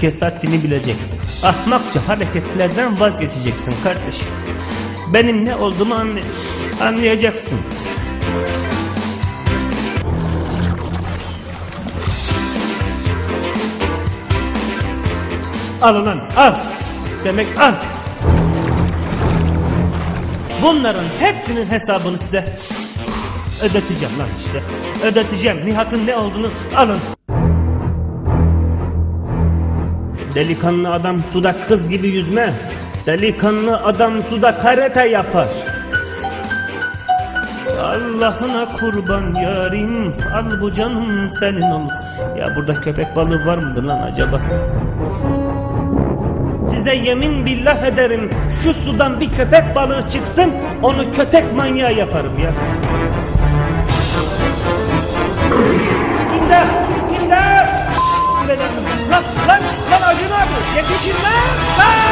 herkes haddini bilecek. Ahmakça hareketlerden vazgeçeceksin kardeşim. Benim ne olduğumu anlay anlayacaksınız. Al ulan al. Demek al. Bunların hepsinin hesabını size ödeteceğim lan işte. Ödeteceğim. Nihat'ın ne olduğunu alın. Delikanlı adam suda kız gibi yüzmez. Delikanlı adam suda karate yapar. Allah'ına kurban yarim Al bu canım senin ol Ya burada köpek balığı var mıdır lan acaba Size yemin billah ederim Şu sudan bir köpek balığı çıksın Onu kötek manyağı yaparım ya Yakishima, bye!